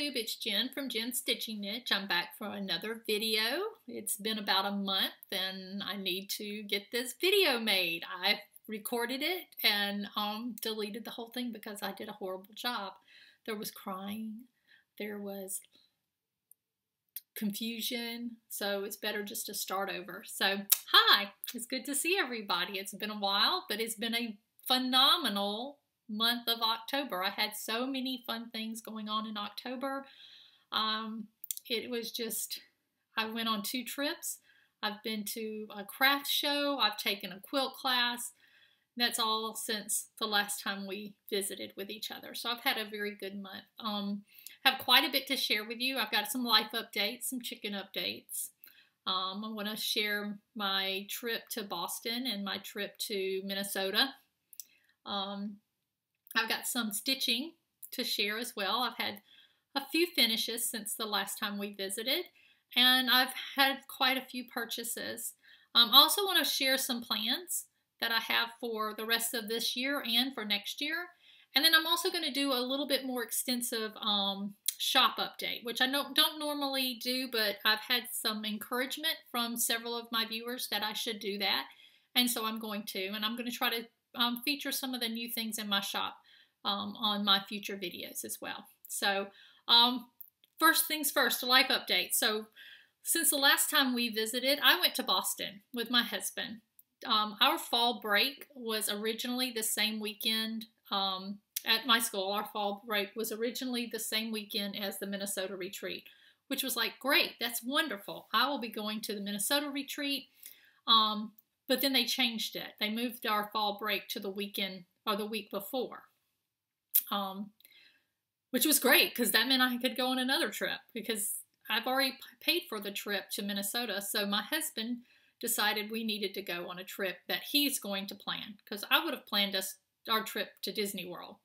It's Jen from Jen Stitching Niche. I'm back for another video. It's been about a month and I need to get this video made. I recorded it and um, deleted the whole thing because I did a horrible job. There was crying, there was confusion, so it's better just to start over. So, hi, it's good to see everybody. It's been a while, but it's been a phenomenal month of October. I had so many fun things going on in October. Um, it was just, I went on two trips. I've been to a craft show. I've taken a quilt class. That's all since the last time we visited with each other. So I've had a very good month. Um, have quite a bit to share with you. I've got some life updates, some chicken updates. Um, I want to share my trip to Boston and my trip to Minnesota. Um, I've got some stitching to share as well. I've had a few finishes since the last time we visited, and I've had quite a few purchases. Um, I also want to share some plans that I have for the rest of this year and for next year. And then I'm also going to do a little bit more extensive um, shop update, which I don't, don't normally do, but I've had some encouragement from several of my viewers that I should do that. And so I'm going to, and I'm going to try to um, feature some of the new things in my shop um, on my future videos as well. So um, first things first, life update. So since the last time we visited, I went to Boston with my husband. Um, our fall break was originally the same weekend um, at my school. Our fall break was originally the same weekend as the Minnesota retreat, which was like, great, that's wonderful. I will be going to the Minnesota retreat. Um, but then they changed it. They moved our fall break to the weekend or the week before, um, which was great because that meant I could go on another trip because I've already paid for the trip to Minnesota. So my husband decided we needed to go on a trip that he's going to plan because I would have planned us our trip to Disney World.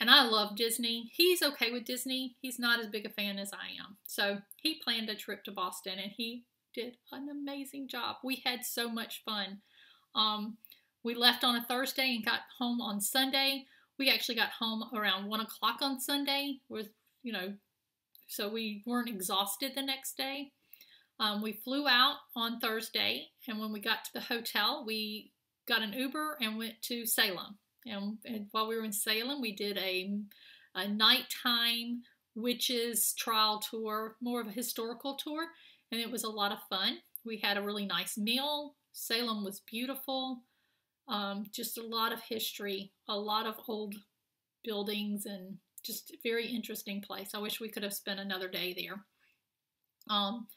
And I love Disney. He's okay with Disney. He's not as big a fan as I am. So he planned a trip to Boston and he did an amazing job. We had so much fun. Um, we left on a Thursday and got home on Sunday. We actually got home around one o'clock on Sunday. With you know, so we weren't exhausted the next day. Um, we flew out on Thursday, and when we got to the hotel, we got an Uber and went to Salem. And, and while we were in Salem, we did a, a nighttime witches trial tour, more of a historical tour and it was a lot of fun. We had a really nice meal. Salem was beautiful. Um, just a lot of history, a lot of old buildings, and just very interesting place. I wish we could have spent another day there. Um,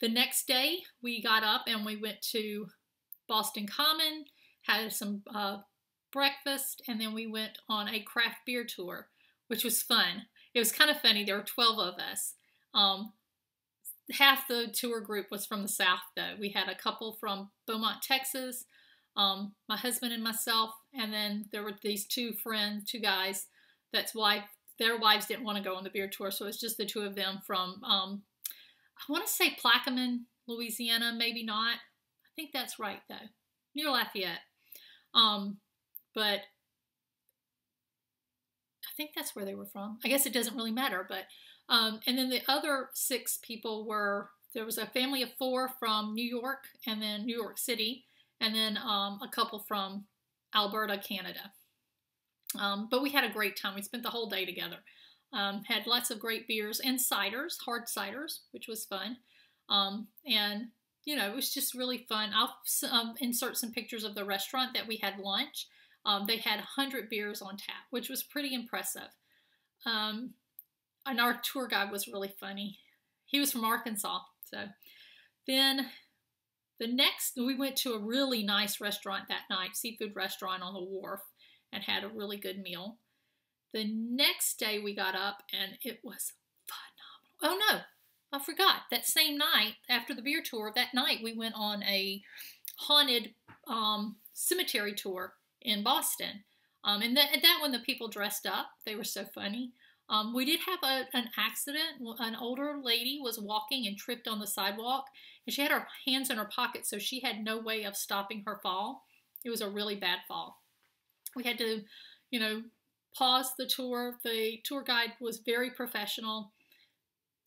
the next day, we got up and we went to Boston Common, had some uh, breakfast, and then we went on a craft beer tour, which was fun. It was kind of funny. There were 12 of us. Um, half the tour group was from the South, though. We had a couple from Beaumont, Texas, um, my husband and myself, and then there were these two friends, two guys. That's why their wives didn't want to go on the beer tour, so it's just the two of them from, um, I want to say Plaquemine, Louisiana, maybe not. I think that's right, though, near Lafayette. Um, but I think that's where they were from. I guess it doesn't really matter, but um, and then the other six people were there was a family of four from New York and then New York City, and then um, a couple from Alberta, Canada. Um, but we had a great time. We spent the whole day together. Um, had lots of great beers and ciders, hard ciders, which was fun. Um, and you know, it was just really fun. I'll um, insert some pictures of the restaurant that we had lunch. they had 100 beers on tap, which was pretty impressive. Um, and our tour guide was really funny. He was from Arkansas. So then the next, we went to a really nice restaurant that night, seafood restaurant on the wharf, and had a really good meal. The next day we got up and it was phenomenal. Oh no, I forgot. That same night, after the beer tour, that night we went on a haunted um, cemetery tour in Boston. Um, and that, that one, the people dressed up. They were so funny. Um, we did have a, an accident. An older lady was walking and tripped on the sidewalk, and she had her hands in her pockets, so she had no way of stopping her fall. It was a really bad fall. We had to, you know, pause the tour. The tour guide was very professional.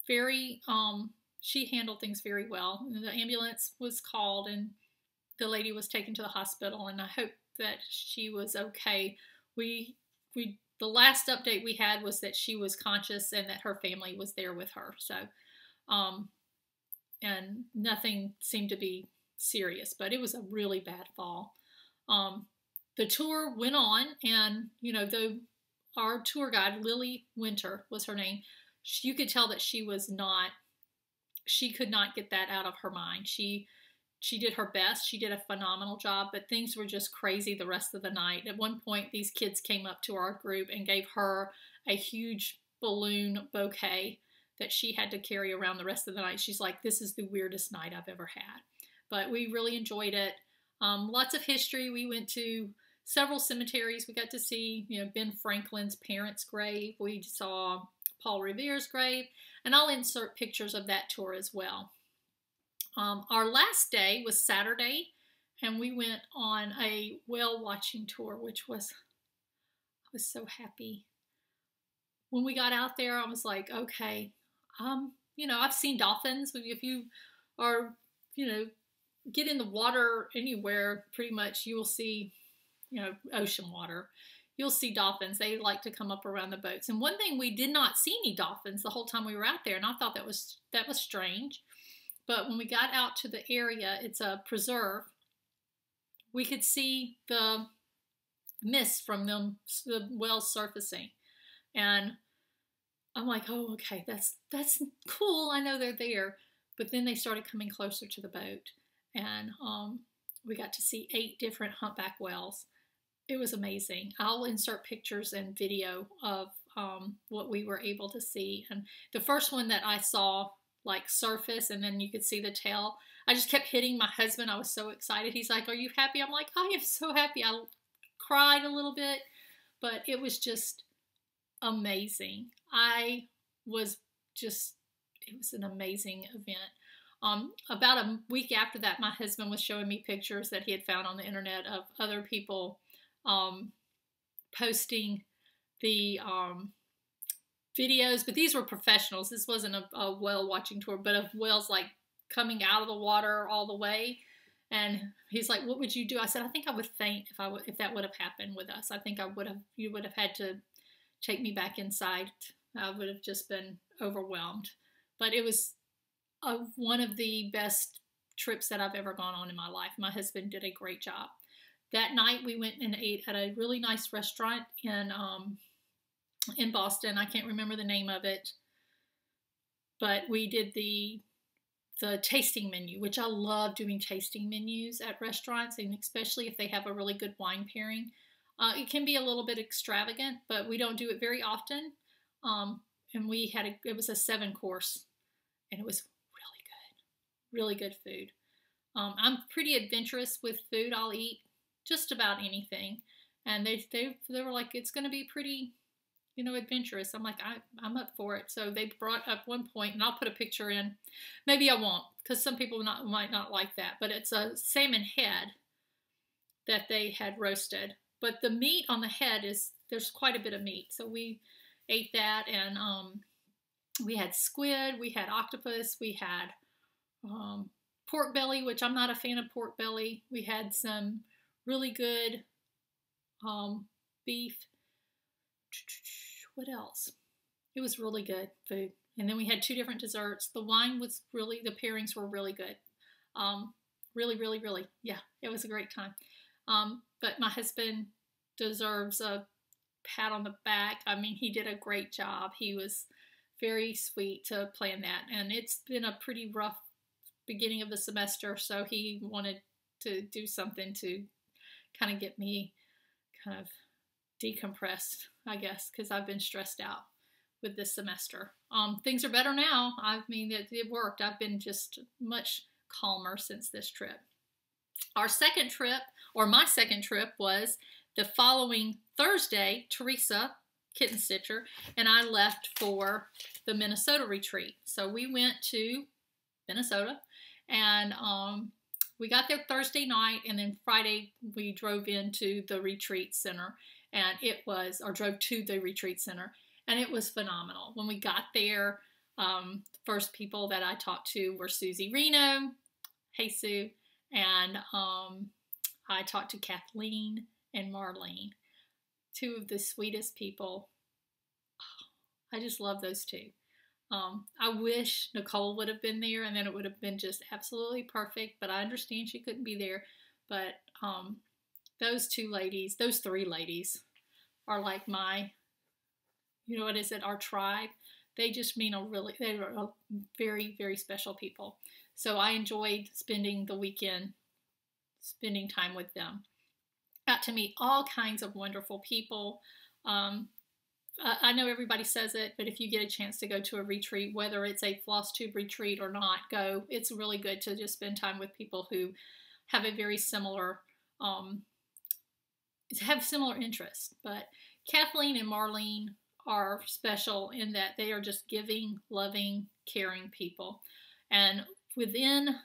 very, um, she handled things very well. The ambulance was called and the lady was taken to the hospital, and I hope that she was okay. We, we, the last update we had was that she was conscious and that her family was there with her. So, um, and nothing seemed to be serious, but it was a really bad fall. Um, the tour went on, and you know, though our tour guide Lily Winter was her name, you could tell that she was not. She could not get that out of her mind. She she did her best. She did a phenomenal job, but things were just crazy the rest of the night. At one point, these kids came up to our group and gave her a huge balloon bouquet that she had to carry around the rest of the night. She's like, This is the weirdest night I've ever had. But we really enjoyed it. Um, lots of history. We went to several cemeteries. We got to see, you know, Ben Franklin's parents' grave. We saw Paul Revere's grave, and I'll insert pictures of that tour as well. Um, our last day was Saturday, and we went on a whale watching tour, which was, I was so happy. When we got out there, I was like, okay, um, you know, I've seen dolphins. If you are, you know, get in the water anywhere, pretty much you will see, you know, ocean water. You'll see dolphins. They like to come up around the boats. And one thing we did not see any dolphins the whole time we were out there, and I thought that was that was strange. But when we got out to the area, it's a preserve. We could see the mist from them, the wells surfacing, and I'm like, oh, okay, that's that's cool. I know they're there. But then they started coming closer to the boat, and um, we got to see eight different humpback whales. It was amazing. I'll insert pictures and video of um, what we were able to see. And the first one that I saw like surface and then you could see the tail. I just kept hitting my husband. I was so excited. He's like, Are you happy? I'm like, I am so happy. I cried a little bit, but it was just amazing. I was just, it was an amazing event. Um, about a week after that, my husband was showing me pictures that he had found on the internet of other people um, posting the um, videos, but these were professionals. This wasn't a, a whale watching tour, but of whales like coming out of the water all the way. And he's like, "What would you do?" I said, "I think I would faint if I would if that would have happened with us. I think I would have you would have had to take me back inside. I would have just been overwhelmed." But it was a, one of the best trips that I've ever gone on in my life. My husband did a great job. That night we went and ate at a really nice restaurant in um, in Boston. I can't remember the name of it, but we did the the tasting menu, which I love doing tasting menus at restaurants, and especially if they have a really good wine pairing. Uh, it can be a little bit extravagant, but we don't do it very often. Um, and we had a, it was a seven course, and it was really good, really good food. Um, I'm pretty adventurous with food. I'll eat just about anything, and they they they were like, it's going to be pretty you know, adventurous. I'm like, I, I'm up for it. So they brought up one point, and I'll put a picture in. Maybe I won't, because some people not, might not like that. But it's a salmon head that they had roasted. But the meat on the head is there's quite a bit of meat. So we ate that, and um, we had squid, we had octopus, we had um, pork belly, which I'm not a fan of pork belly. We had some really good um, beef what else? It was really good food. And then we had two different desserts. The wine was really, the pairings were really good. Um, really, really, really, yeah, it was a great time. Um, but my husband deserves a pat on the back. I mean, he did a great job. He was very sweet to plan that. And it's been a pretty rough beginning of the semester, so he wanted to do something to kind of get me kind of decompressed, I guess, because I've been stressed out with this semester. Um, things are better now. I mean, it, it worked. I've been just much calmer since this trip. Our second trip, or my second trip, was the following Thursday. Teresa Kitten Stitcher and I left for the Minnesota retreat. So we went to Minnesota and um, we got there Thursday night and then Friday we drove into the retreat center and it was, or drove to the retreat center, and it was phenomenal. When we got there, Um, first people that I talked to were Susie Reno, Hey Sue, and um, I talked to Kathleen and Marlene, two of the sweetest people. I just love those two. Um, I wish Nicole would have been there and then it would have been just absolutely perfect, but I understand she couldn't be there. But um, those two ladies, those three ladies, are like my, you know what is it, our tribe. They just mean a really, they are very, very special people. So I enjoyed spending the weekend, spending time with them. Got to meet all kinds of wonderful people. Um, I know everybody says it, but if you get a chance to go to a retreat, whether it's a floss tube retreat or not, go. It's really good to just spend time with people who have a very similar, um, have similar interests. But Kathleen and Marlene are special in that they are just giving, loving, caring people. And within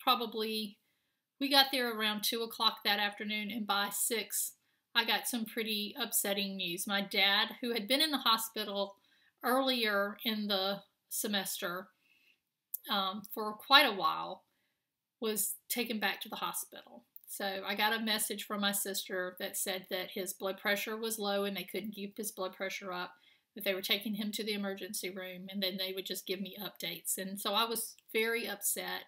probably, we got there around two o'clock that afternoon, and by six, I got some pretty upsetting news. My dad, who had been in the hospital earlier in the semester um, for quite a while, was taken back to the hospital. So I got a message from my sister that said that his blood pressure was low and they couldn't keep his blood pressure up, that they were taking him to the emergency room and then they would just give me updates. And so I was very upset.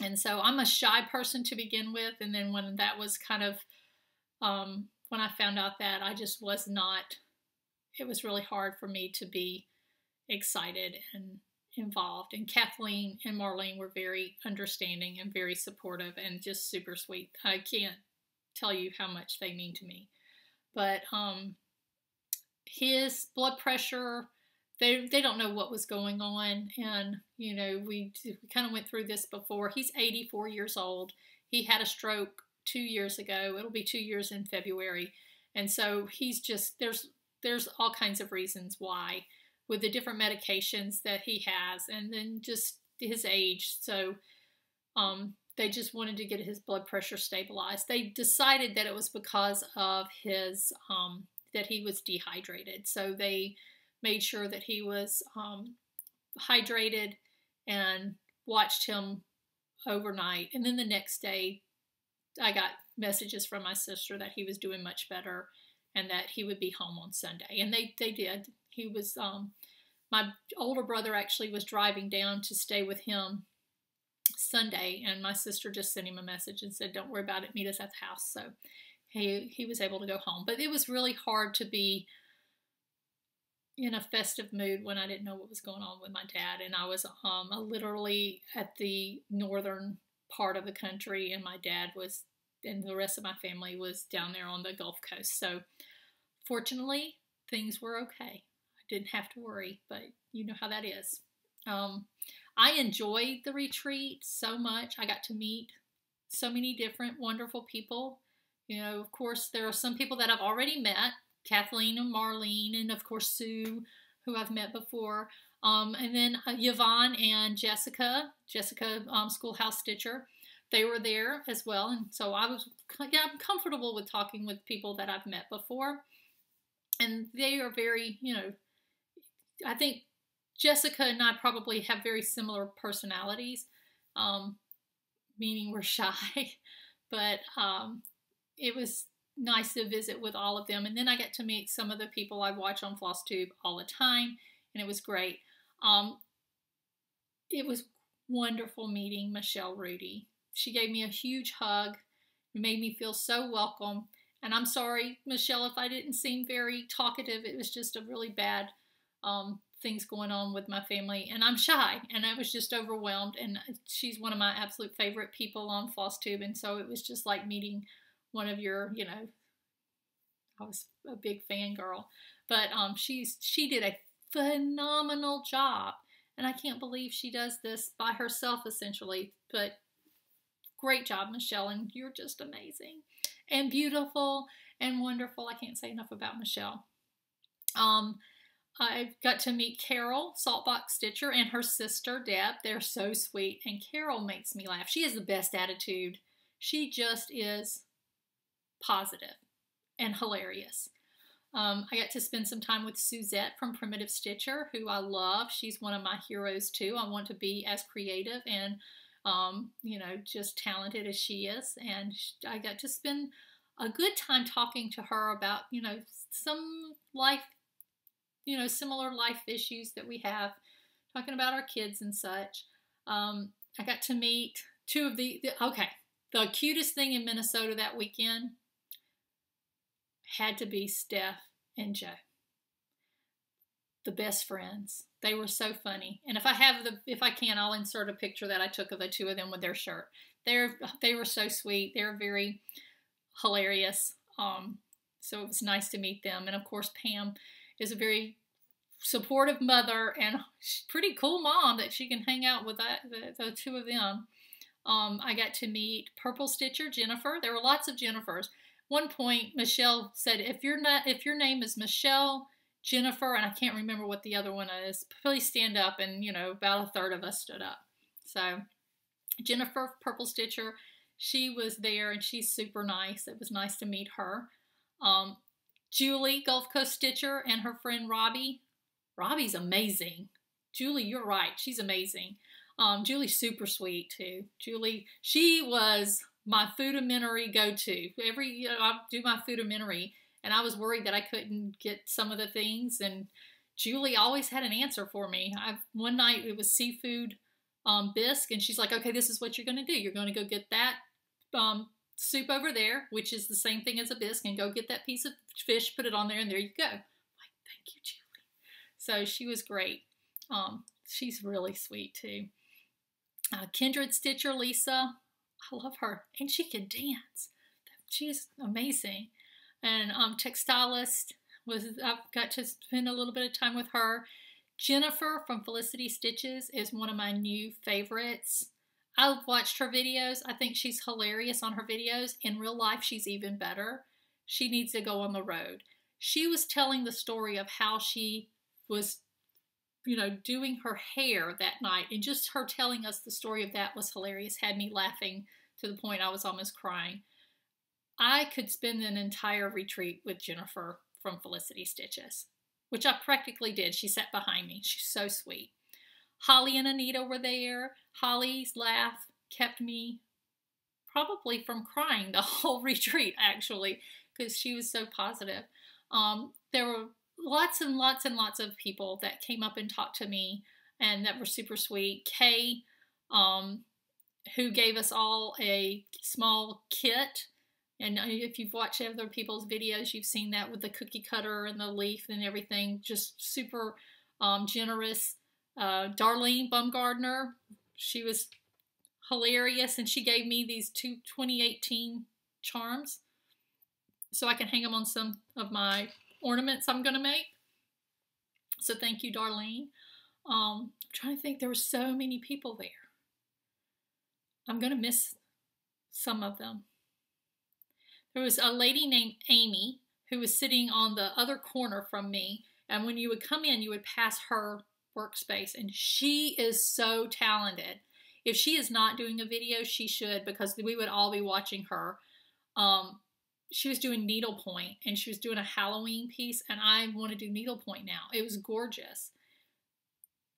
And so I'm a shy person to begin with. And then when that was kind of um, when I found out that, I just was not, it was really hard for me to be excited and involved. And Kathleen and Marlene were very understanding and very supportive and just super sweet. I can't tell you how much they mean to me. But um, his blood pressure, they, they don't know what was going on. And, you know, we, we kind of went through this before. He's 84 years old. He had a stroke two years ago. It'll be two years in February. And so he's just, there's, there's all kinds of reasons why with the different medications that he has and then just his age. So, um, they just wanted to get his blood pressure stabilized. They decided that it was because of his, um, that he was dehydrated. So they made sure that he was um, hydrated and watched him overnight. And then the next day, I got messages from my sister that he was doing much better and that he would be home on Sunday. And they, they did. He was, um, my older brother actually was driving down to stay with him Sunday, and my sister just sent him a message and said, Don't worry about it, meet us at the house. So he, he was able to go home. But it was really hard to be in a festive mood when I didn't know what was going on with my dad. And I was um, literally at the northern part of the country, and my dad was, and the rest of my family was down there on the Gulf Coast. So, fortunately, things were okay. Didn't have to worry, but you know how that is. Um, I enjoyed the retreat so much. I got to meet so many different wonderful people. You know, of course, there are some people that I've already met Kathleen and Marlene, and of course, Sue, who I've met before. Um, and then uh, Yvonne and Jessica, Jessica um, Schoolhouse Stitcher, they were there as well. And so I was yeah, I'm comfortable with talking with people that I've met before. And they are very, you know, I think Jessica and I probably have very similar personalities, um, meaning we're shy. but um, it was nice to visit with all of them. And then I get to meet some of the people I watch on FlossTube all the time, and it was great. Um, it was wonderful meeting Michelle Rudy. She gave me a huge hug. Made me feel so welcome. And I'm sorry, Michelle, if I didn't seem very talkative. It was just a really bad um, things going on with my family. And I'm shy, and I was just overwhelmed. And she's one of my absolute favorite people on FlossTube. And so it was just like meeting one of your, you know, I was a big fangirl. But um, she's she did a phenomenal job. And I can't believe she does this by herself essentially. But great job, Michelle, and you're just amazing. And beautiful and wonderful. I can't say enough about Michelle. Um, I got to meet Carol Saltbox Stitcher and her sister Deb. They're so sweet, and Carol makes me laugh. She has the best attitude. She just is positive and hilarious. Um, I got to spend some time with Suzette from Primitive Stitcher, who I love. She's one of my heroes too. I want to be as creative and, um, you know, just talented as she is. And I got to spend a good time talking to her about, you know, some life, you know, similar life issues that we have, talking about our kids and such. Um, I got to meet two of the, the okay, the cutest thing in Minnesota that weekend had to be Steph and Joe. The best friends. They were so funny. And if I have the if I can, I'll insert a picture that I took of the two of them with their shirt. They're they were so sweet. They're very hilarious. Um, so it was nice to meet them. And of course, Pam is a very supportive mother and pretty cool mom that she can hang out with that, the, the two of them. Um, I got to meet Purple Stitcher Jennifer. There were lots of Jennifers one point Michelle said, if you're not if your name is Michelle, Jennifer, and I can't remember what the other one is, please stand up and you know, about a third of us stood up. So Jennifer Purple Stitcher, she was there and she's super nice. It was nice to meet her. Um, Julie Gulf Coast Stitcher and her friend Robbie. Robbie's amazing. Julie, you're right. She's amazing. Um, Julie's super sweet too. Julie, she was my foodimentary go-to. Every you know, I do my foodimentary, and I was worried that I couldn't get some of the things. And Julie always had an answer for me. I one night it was seafood um, bisque, and she's like, "Okay, this is what you're going to do. You're going to go get that um, soup over there, which is the same thing as a bisque, and go get that piece of fish, put it on there, and there you go." Like, thank you, Julie. So she was great. Um, she's really sweet too. Uh, Kindred Stitcher Lisa, I love her, and she can dance. She's amazing. And um, textilist was I've got to spend a little bit of time with her. Jennifer from Felicity Stitches is one of my new favorites. I've watched her videos. I think she's hilarious on her videos. In real life, she's even better. She needs to go on the road. She was telling the story of how she was, you know, doing her hair that night. And just her telling us the story of that was hilarious, had me laughing to the point I was almost crying. I could spend an entire retreat with Jennifer from Felicity Stitches, which I practically did. She sat behind me. She's so sweet. Holly and Anita were there. Holly's laugh kept me probably from crying the whole retreat, actually, because she was so positive. Um, there were lots and lots and lots of people that came up and talked to me and that were super sweet. Kay um, who gave us all a small kit. And if you've watched other people's videos, you've seen that with the cookie cutter and the leaf and everything. Just super um, generous. Uh, Darlene Bumgardner, she was hilarious, and she gave me these two 2018 charms so I can hang them on some of my ornaments I'm going to make. So thank you, Darlene. Um, I'm trying to think, there were so many people there. I'm going to miss some of them. There was a lady named Amy who was sitting on the other corner from me. And when you would come in, you would pass her workspace. And she is so talented. If she is not doing a video, she should because we would all be watching her. Um, she was doing needlepoint and she was doing a Halloween piece. And I want to do needlepoint now. It was gorgeous.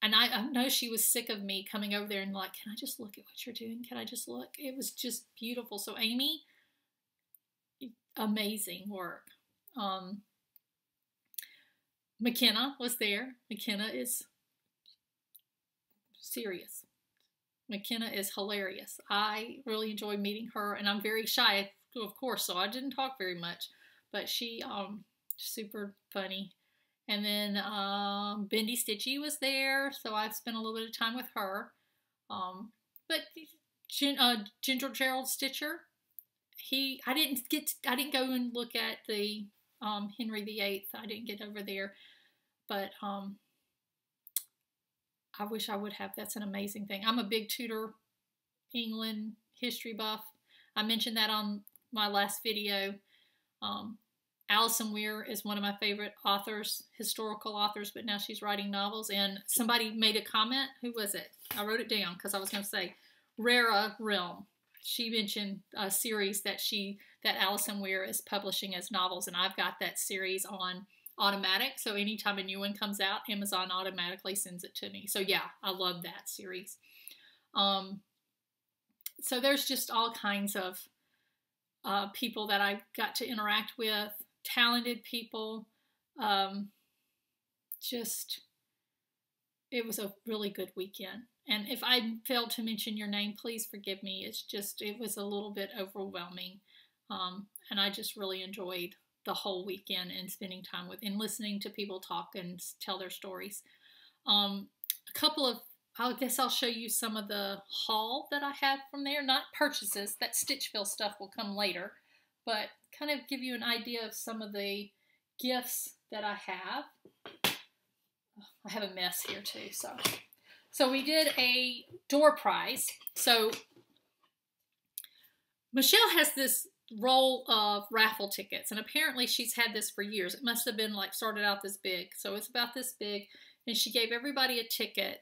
And I, I know she was sick of me coming over there and like, can I just look at what you're doing? Can I just look? It was just beautiful. So Amy, amazing work. Um, McKenna was there. McKenna is serious. McKenna is hilarious. I really enjoy meeting her, and I'm very shy, of course, so I didn't talk very much. But she, um, super funny. And then um, Bendy Stitchy was there, so I spent a little bit of time with her. Um, but uh, Ginger Gerald Stitcher, he I didn't get to, I didn't go and look at the um, Henry VIII. I didn't get over there, but um, I wish I would have. That's an amazing thing. I'm a big Tudor England history buff. I mentioned that on my last video. Um, Alison Weir is one of my favorite authors, historical authors, but now she's writing novels. And somebody made a comment. Who was it? I wrote it down because I was going to say Rara Realm. she mentioned a series that she that Alison Weir is publishing as novels, and I've got that series on automatic. So anytime a new one comes out, Amazon automatically sends it to me. So yeah, I love that series. Um, so there's just all kinds of uh, people that I got to interact with, talented people. Um, just, it was a really good weekend. And if I failed to mention your name, please forgive me. It's just, it was a little bit overwhelming. Um, and I just really enjoyed the whole weekend and spending time with and listening to people talk and tell their stories. Um, a couple of, I guess I'll show you some of the haul that I have from there. Not purchases, that Stitchville stuff will come later, but kind of give you an idea of some of the gifts that I have. I have a mess here too, so. So we did a door prize. So Michelle has this roll of raffle tickets. And apparently she's had this for years. It must have been like started out this big. So it's about this big. And she gave everybody a ticket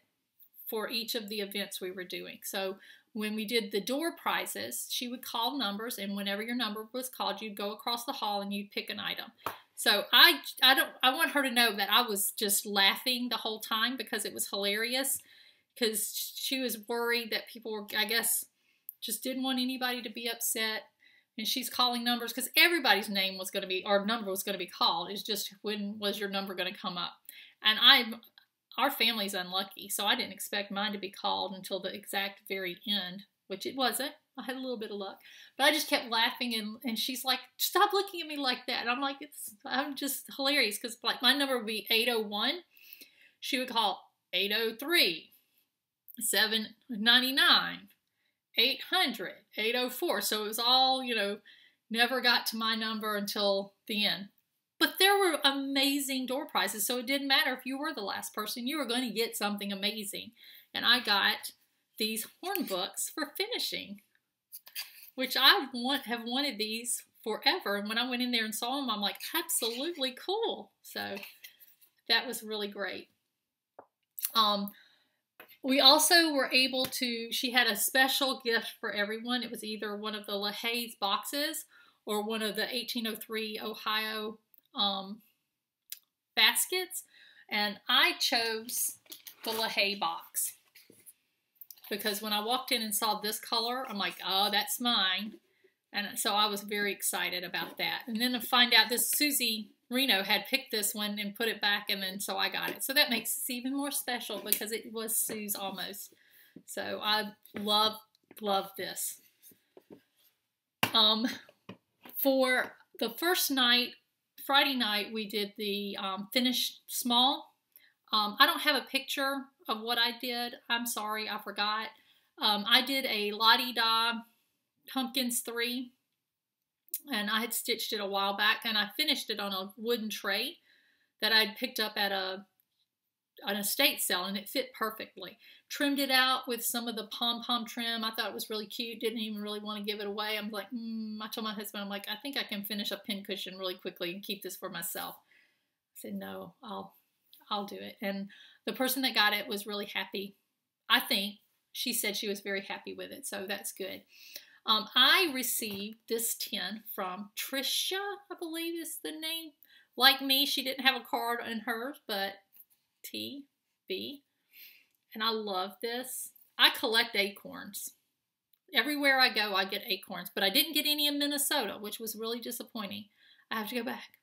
for each of the events we were doing. So when we did the door prizes, she would call numbers, and whenever your number was called, you'd go across the hall and you'd pick an item. So I, I don't, I want her to know that I was just laughing the whole time because it was hilarious. Because she was worried that people were, I guess, just didn't want anybody to be upset and she's calling numbers because everybody's name was going to be or number was going to be called. It's just when was your number going to come up? And I'm our family's unlucky, so I didn't expect mine to be called until the exact very end, which it wasn't. I had a little bit of luck, but I just kept laughing, and and she's like, "Stop looking at me like that." And I'm like, "It's I'm just hilarious because like my number would be 801, she would call 803, 799, 800, 804. So it was all, you know, never got to my number until the end. But there were amazing door prizes, so it didn't matter if you were the last person, you were going to get something amazing. And I got these horn books for finishing, which I want have wanted these forever. And when I went in there and saw them, I'm like, absolutely cool. So that was really great. Um, we also were able to, she had a special gift for everyone. It was either one of the LaHaye's boxes or one of the 1803 Ohio um, baskets. And I chose the LaHaye box because when I walked in and saw this color, I'm like, oh, that's mine. And so I was very excited about that. And then to find out this Susie Reno had picked this one and put it back, and then so I got it. So that makes it even more special because it was Sue's almost. So I love, love this. Um, for the first night, Friday night, we did the um, finished small. Um, I don't have a picture of what I did. I'm sorry, I forgot. Um, I did a Lottie Da Pumpkins 3 and I had stitched it a while back and I finished it on a wooden tray that I'd picked up at a an estate sale and it fit perfectly. Trimmed it out with some of the pom pom trim. I thought it was really cute. Didn't even really want to give it away. I'm like, mm, I told my husband, I'm like, I think I can finish a pin cushion really quickly and keep this for myself. I said, no, I'll I'll do it. And the person that got it was really happy. I think she said she was very happy with it, so that's good. Um, I received this tin from Trisha, I believe is the name. Like me, she didn't have a card in hers, but TB. And I love this. I collect acorns. Everywhere I go, I get acorns, but I didn't get any in Minnesota, which was really disappointing. I have to go back.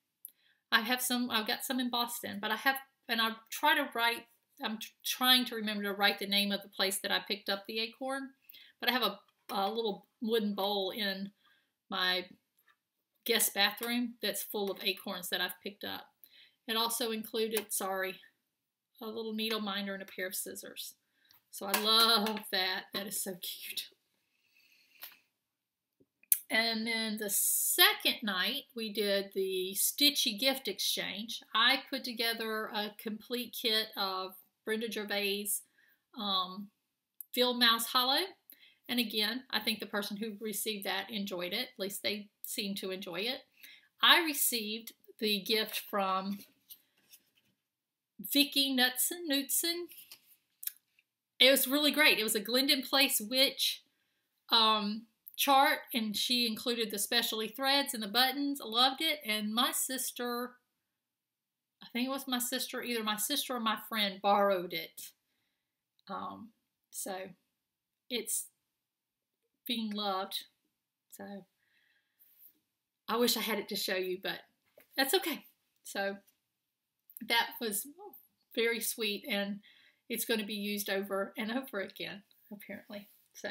I have some, I've got some in Boston, but I have, and I try to write, I'm trying to remember to write the name of the place that I picked up the acorn, but I have a, a little wooden bowl in my guest bathroom that's full of acorns that I've picked up. It also included, sorry, a little needle minder and a pair of scissors. So I love that. That is so cute. And then the second night, we did the Stitchy gift exchange. I put together a complete kit of Brenda Gervais um, Field Mouse Hollow and again, I think the person who received that enjoyed it. At least they seemed to enjoy it. I received the gift from Vicki Knutson. Knutson. It was really great. It was a Glendon Place Witch um, chart and she included the specialty threads and the buttons. I loved it. And my sister, I think it was my sister, either my sister or my friend borrowed it. Um, so it's being loved. So I wish I had it to show you, but that's okay. So that was very sweet and it's going to be used over and over again, apparently. So,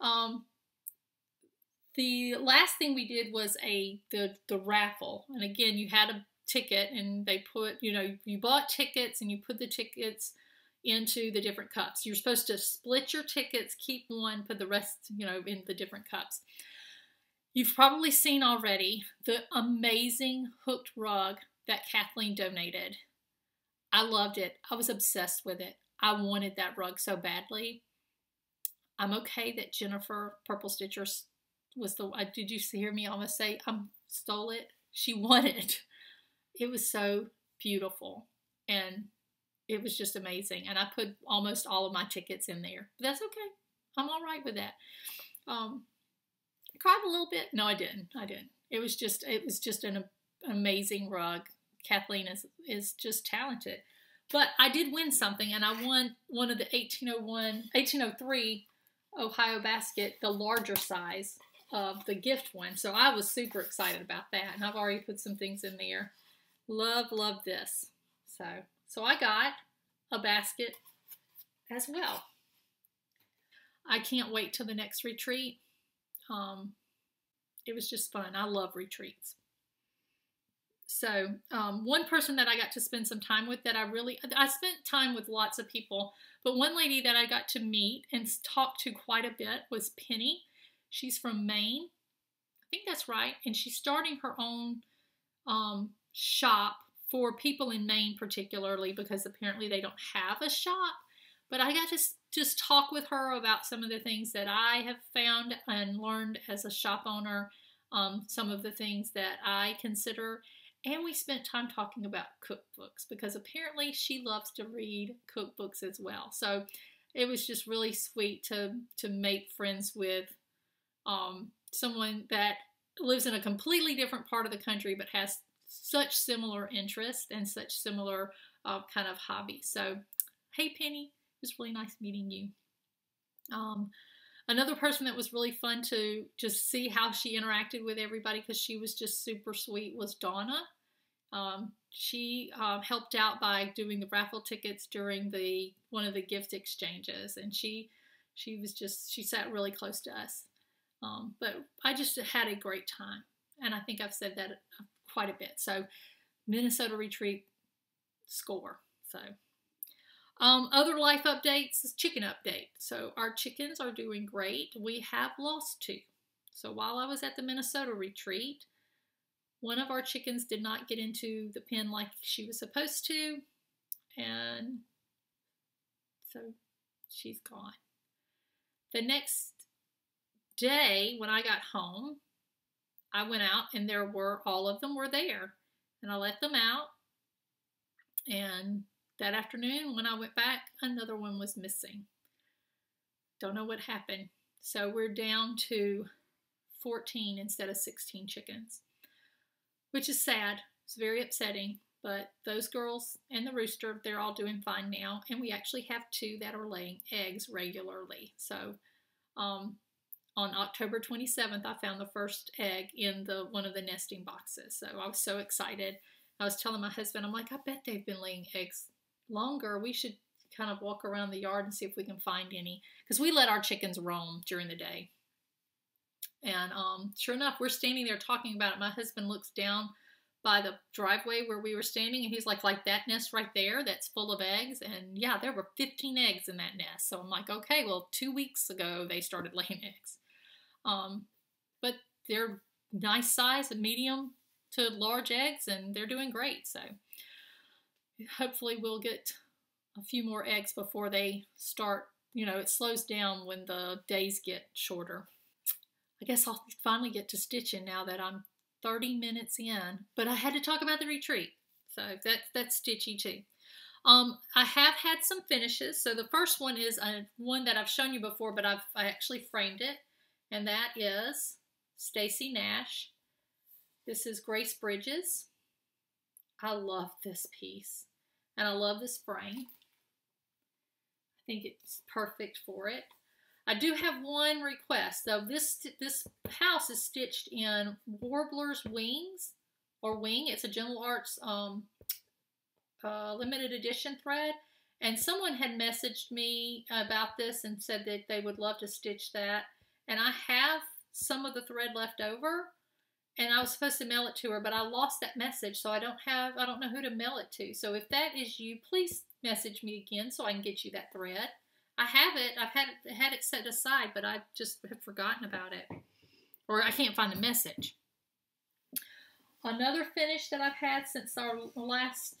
um, the last thing we did was a the the raffle, and again, you had a ticket, and they put you know you bought tickets, and you put the tickets into the different cups. You're supposed to split your tickets, keep one, put the rest you know in the different cups. You've probably seen already the amazing hooked rug that Kathleen donated. I loved it. I was obsessed with it. I wanted that rug so badly. I'm okay that Jennifer Purple Stitchers was the. Did you hear me almost say I stole it? She won it. It was so beautiful and it was just amazing. And I put almost all of my tickets in there. But that's okay. I'm all right with that. Um, I cried a little bit. No, I didn't. I didn't. It was just it was just an amazing rug. Kathleen is is just talented. But I did win something, and I won one of the 1801, 1803 Ohio basket, the larger size of the gift one. So I was super excited about that, and I've already put some things in there. Love, love this. So, so I got a basket as well. I can't wait till the next retreat. Um, it was just fun. I love retreats. So, um, one person that I got to spend some time with that I really, I spent time with lots of people, but one lady that I got to meet and talk to quite a bit was Penny. She's from Maine. I think that's right. And she's starting her own um, shop for people in Maine, particularly because apparently they don't have a shop. But I got to just talk with her about some of the things that I have found and learned as a shop owner, um, some of the things that I consider and we spent time talking about cookbooks because apparently she loves to read cookbooks as well. So it was just really sweet to to make friends with um, someone that lives in a completely different part of the country but has such similar interests and such similar uh, kind of hobbies. So, hey Penny, it was really nice meeting you. Um, another person that was really fun to just see how she interacted with everybody because she was just super sweet was Donna. Um, she um, helped out by doing the raffle tickets during the one of the gift exchanges, and she she was just she sat really close to us. Um, but I just had a great time, and I think I've said that quite a bit. So Minnesota retreat score. So um, other life updates is chicken update. So our chickens are doing great. We have lost two. So while I was at the Minnesota retreat, one of our chickens did not get into the pen like she was supposed to, and so she's gone. The next day, when I got home, I went out and there were all of them were there, and I let them out. And that afternoon, when I went back, another one was missing. Don't know what happened. So we're down to 14 instead of 16 chickens which is sad. It's very upsetting. But those girls and the rooster, they're all doing fine now. And we actually have two that are laying eggs regularly. So um, on October 27th, I found the first egg in the one of the nesting boxes. So I was so excited. I was telling my husband, I'm like, I bet they've been laying eggs longer. We should kind of walk around the yard and see if we can find any. Because we let our chickens roam during the day. And um, sure enough, we're standing there talking about it. My husband looks down by the driveway where we were standing, and he's like, like that nest right there that's full of eggs. And yeah, there were 15 eggs in that nest. So I'm like, okay, well, two weeks ago they started laying eggs. Um, but they're nice size medium to large eggs, and they're doing great. So hopefully we'll get a few more eggs before they start. You know, it slows down when the days get shorter. I guess I'll finally get to stitching now that I'm 30 minutes in. But I had to talk about the retreat. So that's that's stitchy too. Um, I have had some finishes. So the first one is a, one that I've shown you before, but I've I actually framed it. And that is Stacy Nash. This is Grace Bridges. I love this piece, and I love this frame. I think it's perfect for it. I do have one request though. This this house is stitched in Warbler's Wings or Wing. It's a Gentle Arts um, uh, limited edition thread. And someone had messaged me about this and said that they would love to stitch that. And I have some of the thread left over and I was supposed to mail it to her, but I lost that message, so I don't have, I don't know who to mail it to. So if that is you, please message me again so I can get you that thread. I have it, I've had it, had it set aside, but I just have forgotten about it, or I can't find the message. Another finish that I've had since our last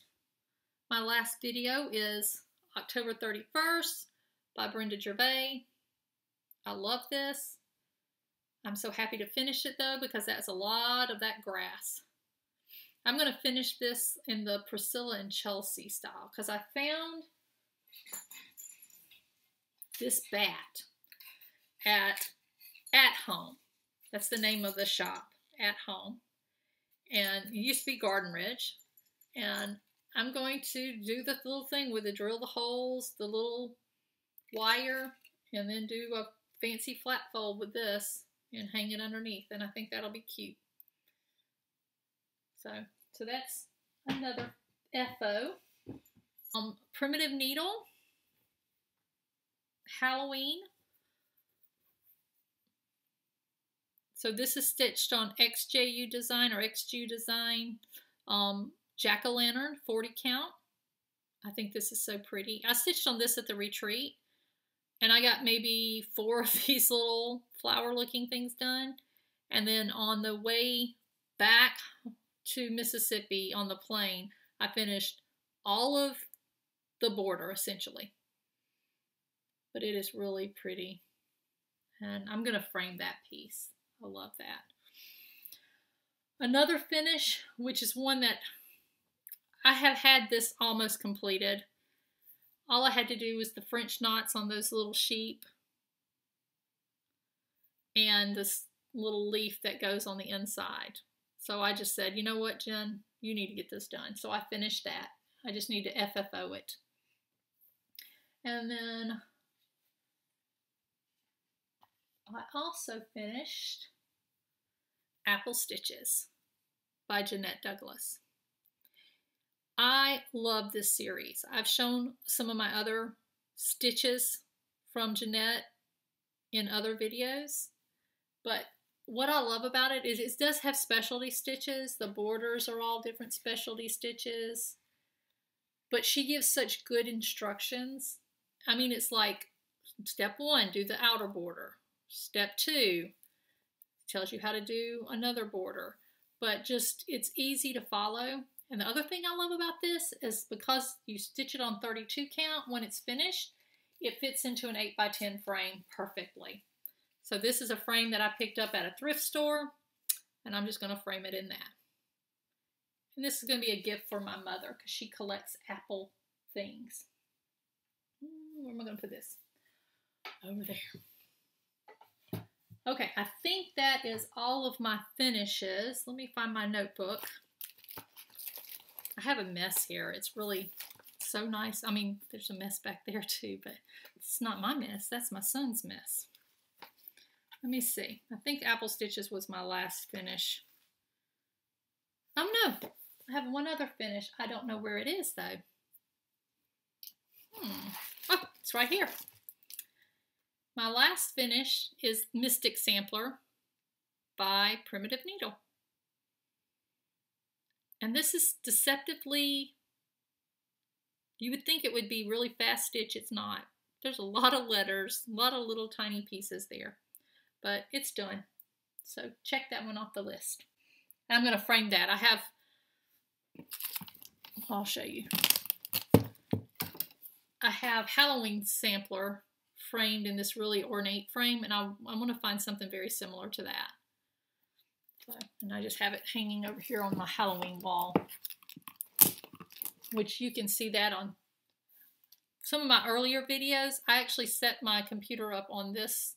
my last video is October 31st by Brenda Gervais. I love this. I'm so happy to finish it though because that's a lot of that grass. I'm going to finish this in the Priscilla and Chelsea style because I found this bat at At Home. That's the name of the shop, At Home. And it used to be Garden Ridge. And I'm going to do the little thing with the drill the holes, the little wire, and then do a fancy flat fold with this and hang it underneath. And I think that'll be cute. So, so that's another FO. Um, primitive needle, Halloween. So this is stitched on XJU Design or XJU Design. Um, jack-o'-lantern 40 count. I think this is so pretty. I stitched on this at the retreat and I got maybe four of these little flower looking things done. And then on the way back to Mississippi on the plane, I finished all of the border essentially. But it is really pretty. And I'm going to frame that piece. I love that. Another finish, which is one that I have had this almost completed. All I had to do was the French knots on those little sheep and this little leaf that goes on the inside. So I just said, you know what, Jen, you need to get this done. So I finished that. I just need to FFO it. And then I also finished Apple Stitches by Jeanette Douglas. I love this series. I've shown some of my other stitches from Jeanette in other videos, but what I love about it is it does have specialty stitches. The borders are all different specialty stitches, but she gives such good instructions. I mean, it's like step one, do the outer border. Step two, tells you how to do another border, but just it's easy to follow. And the other thing I love about this is because you stitch it on 32 count, when it's finished, it fits into an 8 by 10 frame perfectly. So this is a frame that I picked up at a thrift store, and I'm just going to frame it in that. And this is going to be a gift for my mother because she collects Apple things. Where am I going to put this? Over there. Okay, I think that is all of my finishes. Let me find my notebook. I have a mess here. It's really so nice. I mean, there's a mess back there too, but it's not my mess. That's my son's mess. Let me see. I think Apple Stitches was my last finish. Oh no, I have one other finish. I don't know where it is though. Hmm. Oh, it's right here. My last finish is Mystic Sampler by Primitive Needle. And this is deceptively, you would think it would be really fast stitch. It's not. There's a lot of letters, a lot of little tiny pieces there, but it's done. So check that one off the list. And I'm going to frame that. I have, I'll show you. I have Halloween sampler framed in this really ornate frame, and I, I want to find something very similar to that. And I just have it hanging over here on my Halloween wall, which you can see that on some of my earlier videos. I actually set my computer up on this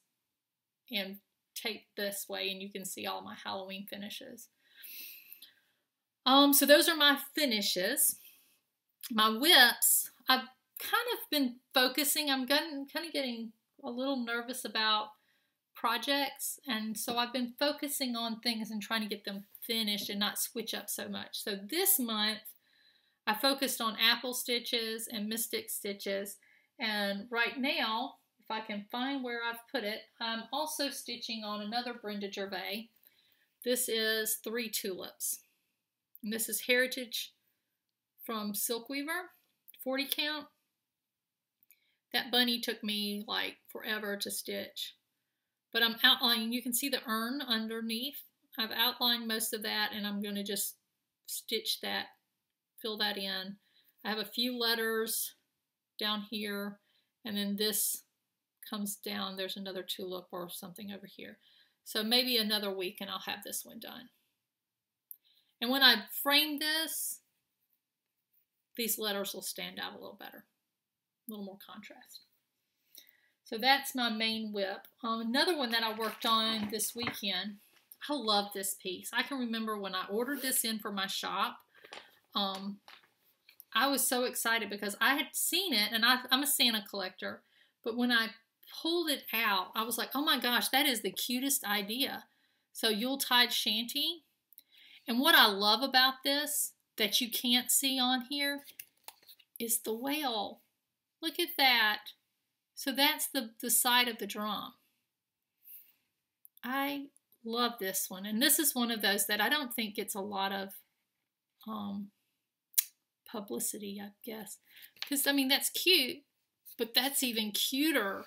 and tape this way and you can see all my Halloween finishes. Um, so those are my finishes. My whips, I've kind of been focusing, I'm getting, kind of getting a little nervous about projects and so I've been focusing on things and trying to get them finished and not switch up so much. So this month I focused on apple stitches and mystic stitches and right now if I can find where I've put it I'm also stitching on another Brenda Gervais. This is Three Tulips and this is Heritage from Silkweaver 40 count. That bunny took me like forever to stitch. But I'm outlining, you can see the urn underneath. I've outlined most of that and I'm going to just stitch that, fill that in. I have a few letters down here and then this comes down. There's another tulip or something over here. So maybe another week and I'll have this one done. And when I frame this, these letters will stand out a little better, a little more contrast. So that's my main whip. Um, another one that I worked on this weekend, I love this piece. I can remember when I ordered this in for my shop, um, I was so excited because I had seen it and I, I'm a Santa collector, but when I pulled it out, I was like, oh my gosh, that is the cutest idea. So Yuletide Shanty. And what I love about this that you can't see on here is the whale. Look at that. So that's the, the side of the drum. I love this one. And this is one of those that I don't think gets a lot of um, publicity, I guess. Because, I mean, that's cute, but that's even cuter.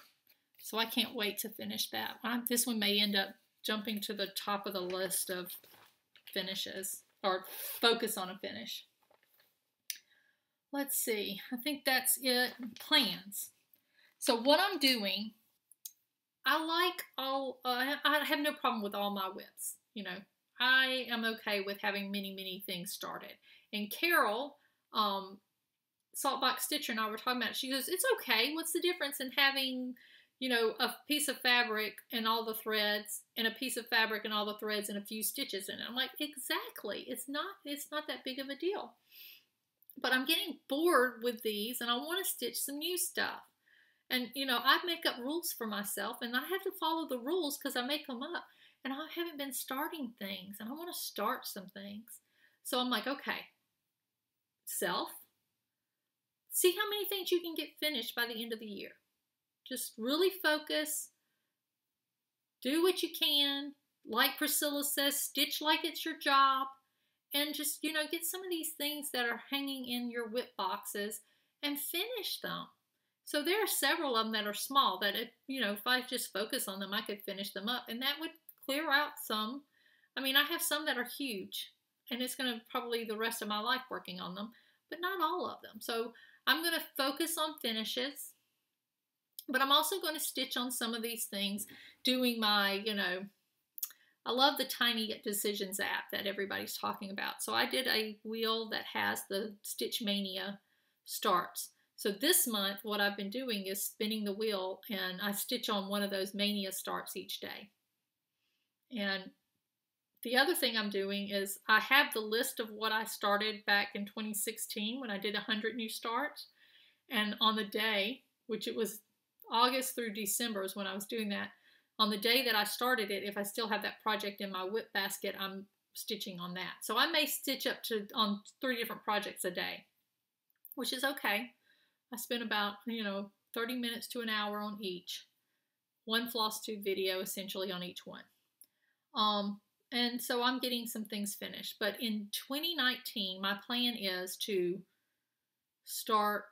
So I can't wait to finish that. I, this one may end up jumping to the top of the list of finishes or focus on a finish. Let's see. I think that's it. Plans. So what I'm doing, I like all, uh, I have no problem with all my WIPs. You know, I am okay with having many, many things started. And Carol, um, Saltbox Stitcher and I were talking about, it. she goes, it's okay. What's the difference in having, you know, a piece of fabric and all the threads and a piece of fabric and all the threads and a few stitches in it? I'm like, exactly. It's not, it's not that big of a deal. But I'm getting bored with these and I want to stitch some new stuff. And, you know, I make up rules for myself and I have to follow the rules because I make them up. And I haven't been starting things and I want to start some things. So I'm like, okay, self, see how many things you can get finished by the end of the year. Just really focus, do what you can. Like Priscilla says, stitch like it's your job. And just, you know, get some of these things that are hanging in your whip boxes and finish them. So there are several of them that are small that, if, you know, if I just focus on them, I could finish them up and that would clear out some. I mean, I have some that are huge and it's going to probably the rest of my life working on them, but not all of them. So I'm going to focus on finishes, but I'm also going to stitch on some of these things, doing my, you know, I love the Tiny Decisions app that everybody's talking about. So I did a wheel that has the Stitch Mania starts. So this month, what I've been doing is spinning the wheel and I stitch on one of those mania starts each day. And the other thing I'm doing is I have the list of what I started back in 2016 when I did 100 new starts. And on the day, which it was August through December is when I was doing that, on the day that I started it, if I still have that project in my whip basket, I'm stitching on that. So I may stitch up to on three different projects a day, which is okay. I spent about, you know, 30 minutes to an hour on each. One floss tube video essentially on each one. Um, and so I'm getting some things finished. But in 2019, my plan is to start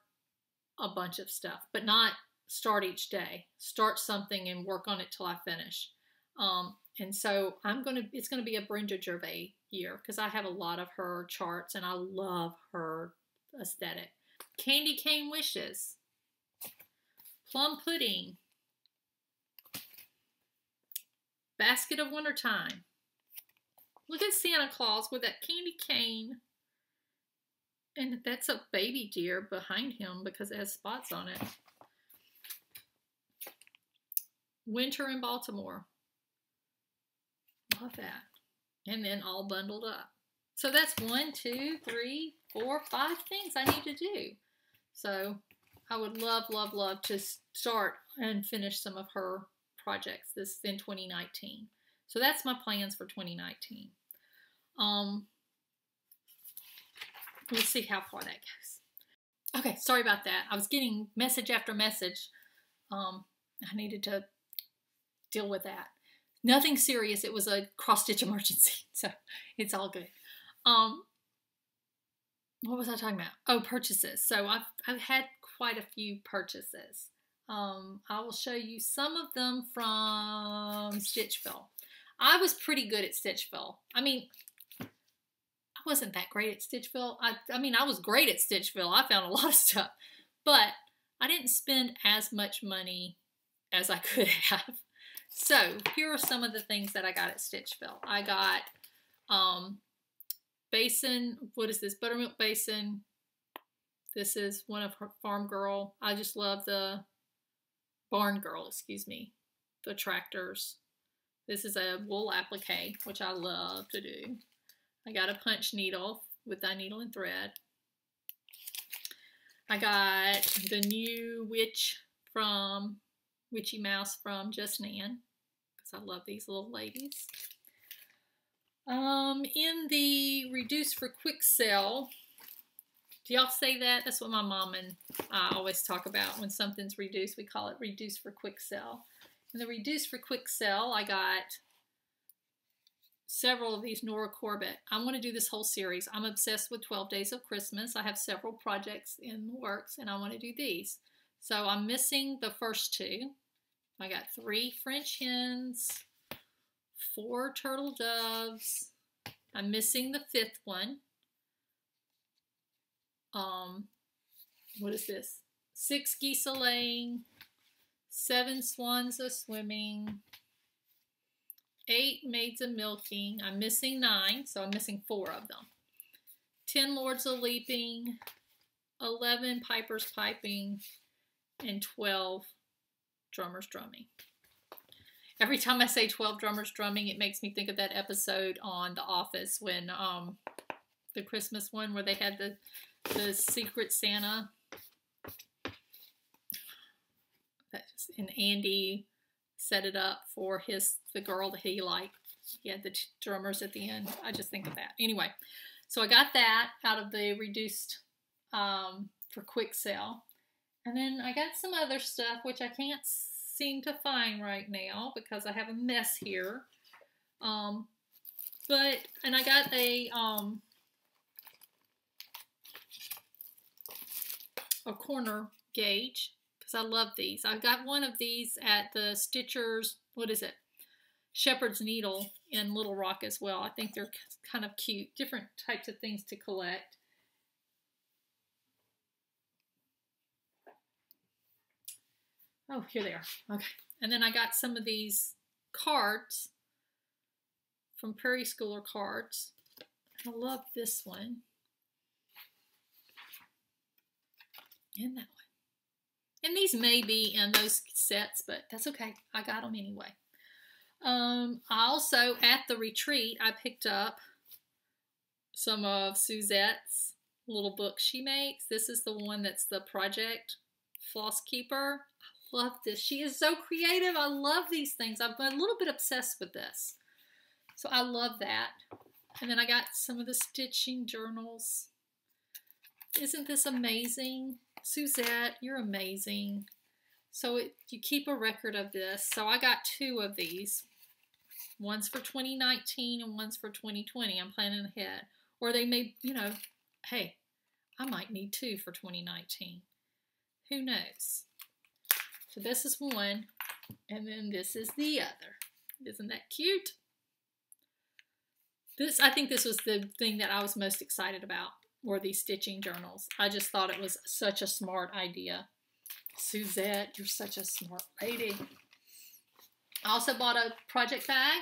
a bunch of stuff, but not start each day. Start something and work on it till I finish. Um, and so I'm gonna, it's gonna be a Brenda Gervais year because I have a lot of her charts and I love her aesthetic. Candy cane wishes. Plum pudding. Basket of wintertime. Look at Santa Claus with that candy cane. And that's a baby deer behind him because it has spots on it. Winter in Baltimore. Love that. And then all bundled up. So that's one, two, three, four, five things I need to do. So I would love, love, love to start and finish some of her projects this in 2019. So that's my plans for 2019. Um, we'll see how far that goes. Okay, sorry about that. I was getting message after message. Um, I needed to deal with that. Nothing serious. It was a cross stitch emergency, so it's all good. Um, what was I talking about? Oh, purchases. So I've I've had quite a few purchases. Um, I will show you some of them from Stitchville. I was pretty good at Stitchville. I mean, I wasn't that great at Stitchville. I, I mean, I was great at Stitchville. I found a lot of stuff, but I didn't spend as much money as I could have. So here are some of the things that I got at Stitchville. I got um, basin. What is this? Buttermilk basin. This is one of her Farm Girl. I just love the Barn Girl, excuse me, the tractors. This is a wool applique, which I love to do. I got a punch needle with that needle and thread. I got the new witch from Witchy Mouse from Just Nan because I love these little ladies. Um, in the reduce for quick sell, do y'all say that? That's what my mom and I always talk about when something's reduced. We call it reduce for quick sell. In the reduce for quick sell, I got several of these Nora Corbett. I want to do this whole series. I'm obsessed with 12 Days of Christmas. I have several projects in the works and I want to do these. So I'm missing the first two. I got three French hens, four turtle doves. I'm missing the fifth one um, what is this? Six geese a laying, seven swans a swimming, eight maids a milking. I'm missing nine, so I'm missing four of them. Ten lords a leaping, eleven pipers piping, and twelve drummers drumming. Every time I say 12 drummers drumming, it makes me think of that episode on The Office when um, the Christmas one where they had the the Secret Santa. And Andy set it up for his the girl that he liked. He had the drummers at the end. I just think of that. Anyway, so I got that out of the reduced um, for quick sale. And then I got some other stuff which I can't seem to find right now because I have a mess here. Um, but, and I got a um, a corner gauge because I love these. I got one of these at the Stitchers, what is it? Shepherd's Needle in Little Rock as well. I think they're kind of cute. Different types of things to collect. Oh, here they are. Okay. And then I got some of these cards from Prairie Schooler Cards. I love this one. in that one. And these may be in those sets, but that's okay. I got them anyway. Um, I also, at the retreat, I picked up some of Suzette's little books she makes. This is the one that's the Project Floss Keeper. I love this. She is so creative. I love these things. I'm a little bit obsessed with this. So I love that. And then I got some of the stitching journals. Isn't this amazing? Suzette, you're amazing. So it, you keep a record of this. So I got two of these. One's for 2019 and one's for 2020. I'm planning ahead. Or they may, you know, hey, I might need two for 2019. Who knows? So this is one, and then this is the other. Isn't that cute? This, I think this was the thing that I was most excited about were these stitching journals. I just thought it was such a smart idea. Suzette, you're such a smart lady. I also bought a project bag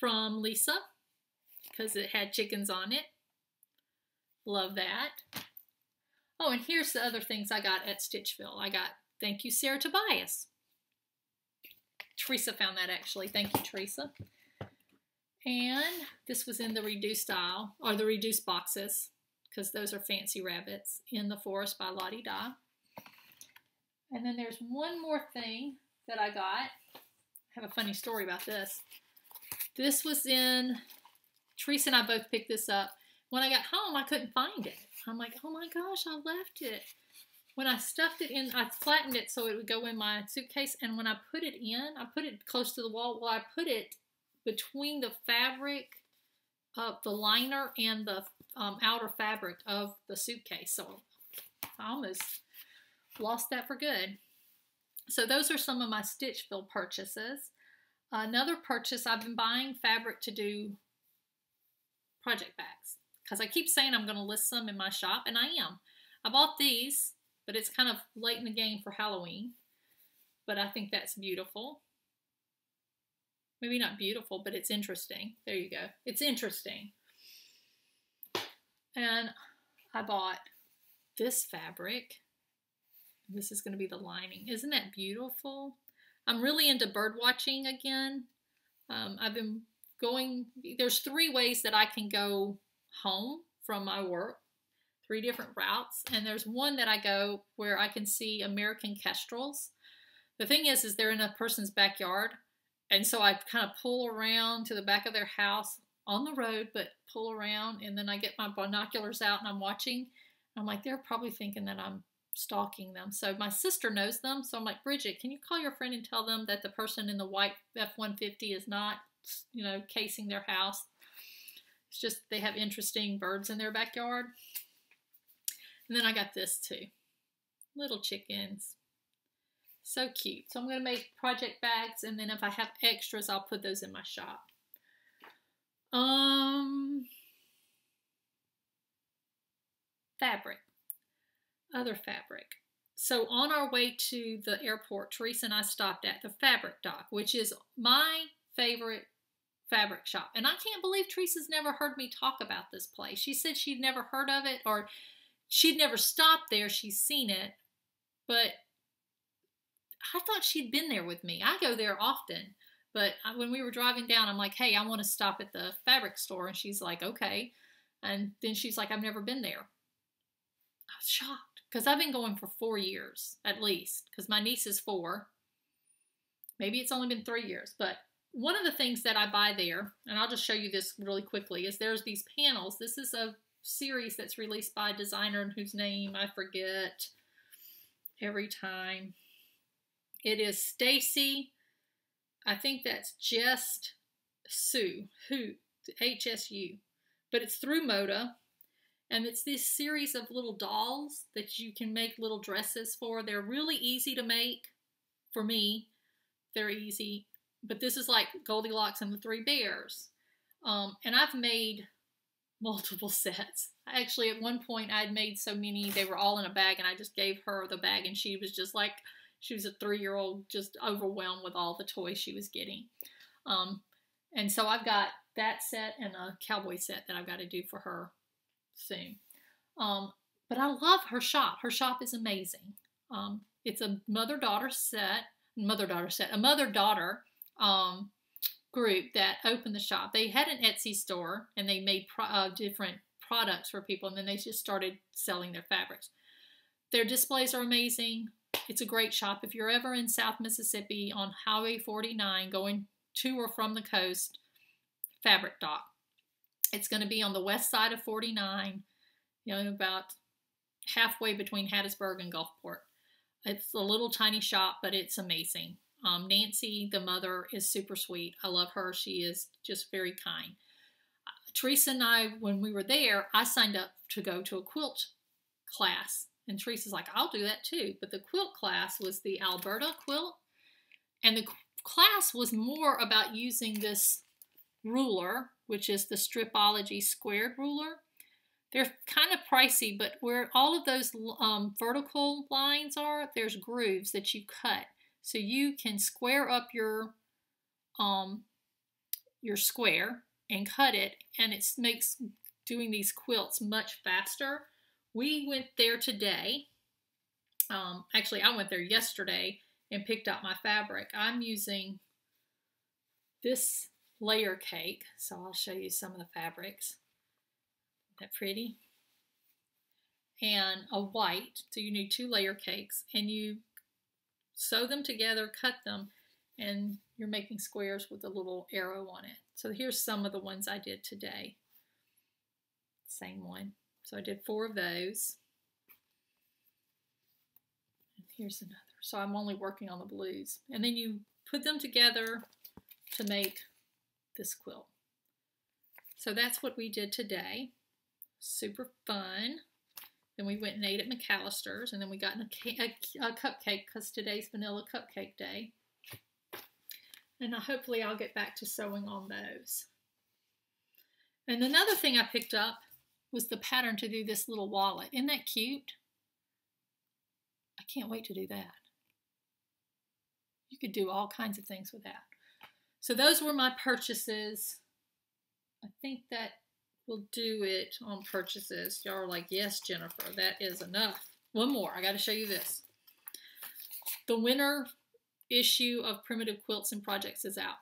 from Lisha because it had chickens on it. Love that. Oh, and here's the other things I got at Stitchville. I got Thank You, Sarah Tobias. Teresa found that actually. Thank you, Teresa. And this was in the reduced aisle, or the reduced boxes, because those are fancy rabbits, in the forest by Lottie Da. And then there's one more thing that I got. I have a funny story about this. This was in, Teresa and I both picked this up. When I got home, I couldn't find it. I'm like, oh my gosh, I left it. When I stuffed it in, I flattened it so it would go in my suitcase. And when I put it in, I put it close to the wall. Well, I put it between the fabric of the liner and the um, outer fabric of the suitcase. So I almost lost that for good. So those are some of my Stitchville purchases. Another purchase, I've been buying fabric to do project bags because I keep saying I'm going to list some in my shop, and I am. I bought these, but it's kind of late in the game for Halloween, but I think that's beautiful. Maybe not beautiful, but it's interesting. There you go. It's interesting. And I bought this fabric. This is going to be the lining. Isn't that beautiful? I'm really into bird watching again. Um, I've been going, there's three ways that I can go home from my work, three different routes. And there's one that I go where I can see American kestrels. The thing is, is they're in a person's backyard. And so I kind of pull around to the back of their house on the road, but pull around. And then I get my binoculars out and I'm watching. I'm like, they're probably thinking that I'm stalking them. So my sister knows them. So I'm like, Bridget, can you call your friend and tell them that the person in the white F-150 is not, you know, casing their house? It's just they have interesting birds in their backyard. And then I got this too. Little chickens. So cute. So I'm going to make project bags and then if I have extras, I'll put those in my shop. Um, fabric other fabric. So on our way to the airport, Teresa and I stopped at the Fabric Dock, which is my favorite fabric shop. And I can't believe Teresa's never heard me talk about this place. She said she'd never heard of it or she'd never stopped there. She's seen it, but I thought she'd been there with me. I go there often, but when we were driving down, I'm like, hey, I want to stop at the fabric store. And she's like, okay. And then she's like, I've never been there. I was shocked because I've been going for four years at least, because my niece is four. Maybe it's only been three years, but one of the things that I buy there, and I'll just show you this really quickly, is there's these panels. This is a series that's released by a designer whose name I forget every time. It is Stacy. I think that's just Sue, who HSU, but it's through Moda. And it's this series of little dolls that you can make little dresses for. They're really easy to make. For me, they're easy. But this is like Goldilocks and the Three Bears. Um, and I've made multiple sets. Actually, at one point, I'd made so many, they were all in a bag, and I just gave her the bag, and she was just like, she was a three year old, just overwhelmed with all the toys she was getting. Um, and so I've got that set and a cowboy set that I've got to do for her soon. Um, but I love her shop. Her shop is amazing. Um, it's a mother daughter set, mother daughter set, a mother daughter um, group that opened the shop. They had an Etsy store and they made pro uh, different products for people, and then they just started selling their fabrics. Their displays are amazing. It's a great shop. If you're ever in South Mississippi on Highway 49 going to or from the coast, Fabric Dock. It's going to be on the west side of 49, you know, about halfway between Hattiesburg and Gulfport. It's a little tiny shop, but it's amazing. Um, Nancy, the mother, is super sweet. I love her. She is just very kind. Teresa and I, when we were there, I signed up to go to a quilt class. And Teresa's like, I'll do that too. But the quilt class was the Alberta quilt. And the class was more about using this ruler which is the Stripology squared ruler. They're kind of pricey, but where all of those um, vertical lines are, there's grooves that you cut. So you can square up your um, your square and cut it, and it makes doing these quilts much faster. We went there today. Um, actually, I went there yesterday and picked out my fabric. I'm using this layer cake. So I'll show you some of the fabrics. Isn't that pretty? And a white. So you need two layer cakes and you sew them together, cut them, and you're making squares with a little arrow on it. So here's some of the ones I did today. Same one. So I did four of those. And here's another. So I'm only working on the blues. And then you put them together to make this quilt. So that's what we did today. Super fun. Then we went and ate at McAlister's, and then we got a, a, a cupcake because today's Vanilla Cupcake Day. And I, hopefully I'll get back to sewing on those. And another thing I picked up was the pattern to do this little wallet. Isn't that cute? I can't wait to do that. You could do all kinds of things with that. So those were my purchases. I think that will do it on purchases. Y'all are like, yes, Jennifer, that is enough. One more. I got to show you this. The winter issue of Primitive Quilts and Projects is out.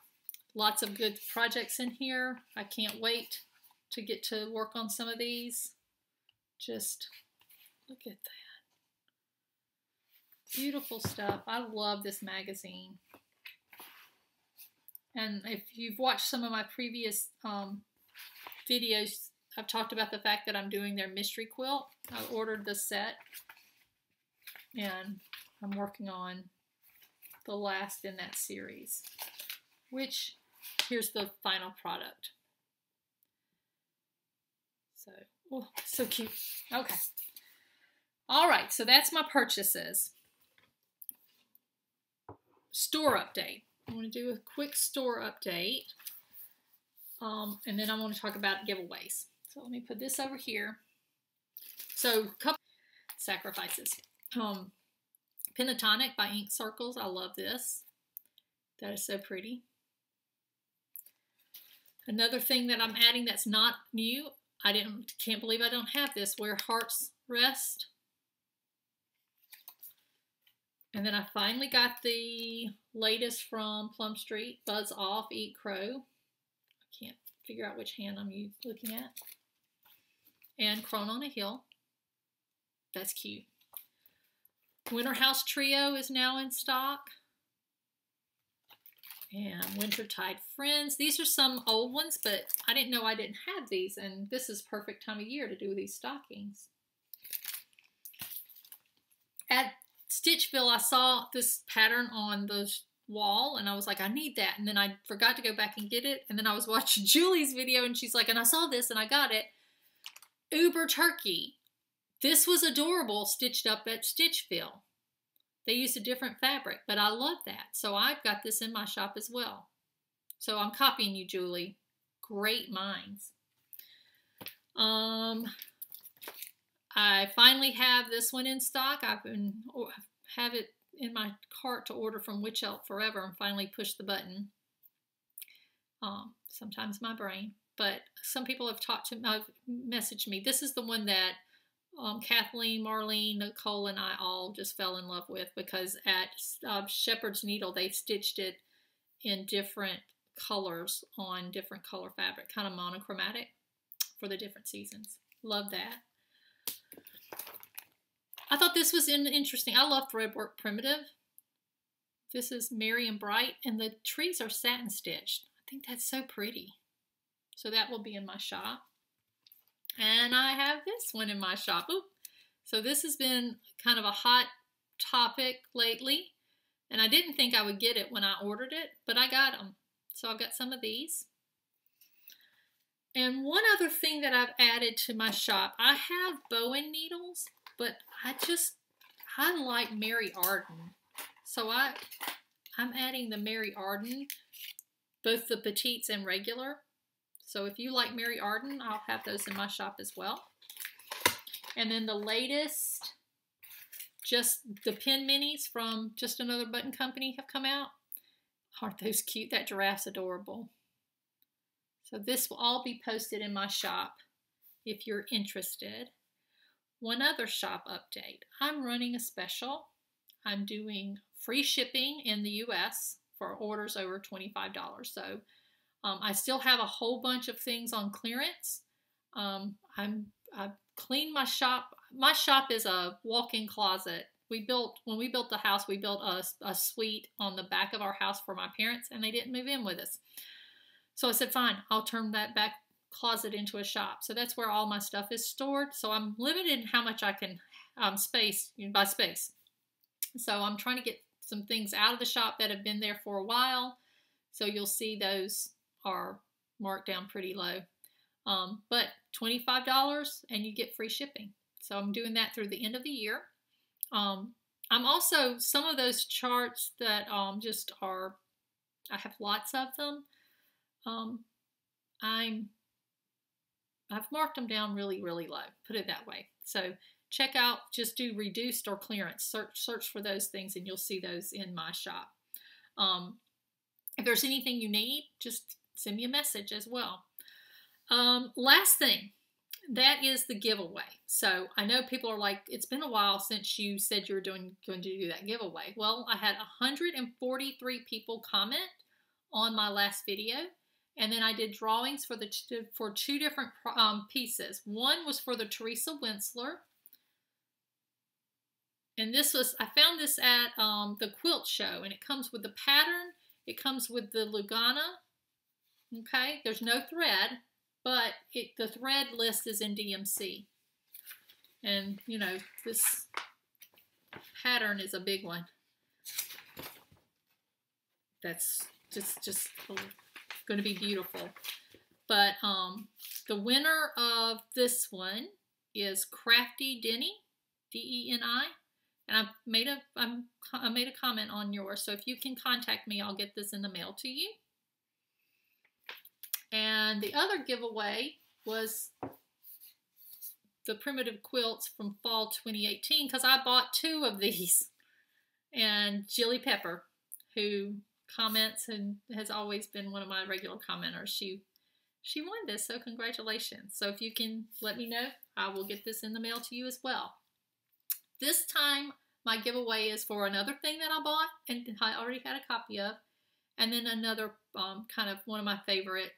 Lots of good projects in here. I can't wait to get to work on some of these. Just look at that. Beautiful stuff. I love this magazine. And if you've watched some of my previous um, videos, I've talked about the fact that I'm doing their mystery quilt. I ordered the set and I'm working on the last in that series, which here's the final product. So, oh, so cute. Okay. All right, so that's my purchases. Store update. I want to do a quick store update. Um, and then I want to talk about giveaways. So let me put this over here. So, couple sacrifices. Um, Pentatonic by Ink Circles. I love this. That is so pretty. Another thing that I'm adding that's not new, I didn't can't believe I don't have this, Where Hearts Rest. And then I finally got the latest from Plum Street, Buzz Off, Eat Crow. Can't figure out which hand I'm looking at. And Crone on a Hill. That's cute. Winter House Trio is now in stock. And Wintertide Friends. These are some old ones, but I didn't know I didn't have these, and this is perfect time of year to do these stockings. At Stitchville, I saw this pattern on the wall, and I was like, I need that. And then I forgot to go back and get it. And then I was watching Julie's video, and she's like, and I saw this, and I got it. Uber Turkey. This was adorable stitched up at Stitchville. They used a different fabric, but I love that. So I've got this in my shop as well. So I'm copying you, Julie. Great minds. Um, I finally have this one in stock. I've been have it in my cart to order from Witch Elf Forever and finally push the button. Um, sometimes my brain, but some people have talked to, have messaged me. This is the one that um, Kathleen, Marlene, Nicole, and I all just fell in love with because at uh, Shepherd's Needle they stitched it in different colors on different color fabric, kind of monochromatic for the different seasons. Love that. I thought this was interesting. I love threadwork primitive. This is Merry and Bright, and the trees are satin stitched. I think that's so pretty. So that will be in my shop. And I have this one in my shop. So this has been kind of a hot topic lately. And I didn't think I would get it when I ordered it, but I got them. So I've got some of these. And one other thing that I've added to my shop, I have Bohin needles, but I just, I like Mary Arden. So I, I'm adding the Mary Arden, both the petites and regular. So if you like Mary Arden, I'll have those in my shop as well. And then the latest, just the pin minis from Just Another Button Company have come out. Aren't those cute? That giraffe's adorable. So this will all be posted in my shop if you're interested. One other shop update. I'm running a special. I'm doing free shipping in the US for orders over $25. So Um, I still have a whole bunch of things on clearance. Um, I'm I cleaned my shop. My shop is a walk-in closet. We built when we built the house. We built a, a suite on the back of our house for my parents, and they didn't move in with us. So I said, fine, I'll turn that back closet into a shop. So that's where all my stuff is stored. So I'm limited in how much I can um, space by space. So I'm trying to get some things out of the shop that have been there for a while. So you'll see those are marked down pretty low. Um, but $25 and you get free shipping. So I'm doing that through the end of the year. Um, I'm also, some of those charts that um, just are, I have lots of them. Um, I'm, I've marked them down really, really low, put it that way. So check out, just do reduced or clearance, search, search for those things and you'll see those in my shop. Um, if there's anything you need, just send me a message as well. Um, last thing, that is the giveaway. So I know people are like, it's been a while since you said you were doing going to do that giveaway. Well, I had 143 people comment on my last video, and then I did drawings for the for two different um, pieces. One was for the Teresa Wentzler, and this was I found this at um, the quilt show, and it comes with the pattern. It comes with the Lugana. Okay, there's no thread, but it, the thread list is in DMC. And, you know, this pattern is a big one. That's just, just going to be beautiful. But um, the winner of this one is Crafty Deni, D-E-N-I. And I made a I'm, I made a comment on yours, so if you can contact me, I'll get this in the mail to you. And the other giveaway was the primitive quilts from fall 2018 because I bought two of these. And Jilly Pepper, who comments and has always been one of my regular commenters, she she won this, so congratulations. So if you can let me know, I will get this in the mail to you as well. This time, my giveaway is for another thing that I bought and I already had a copy of, and then another um, kind of one of my favorite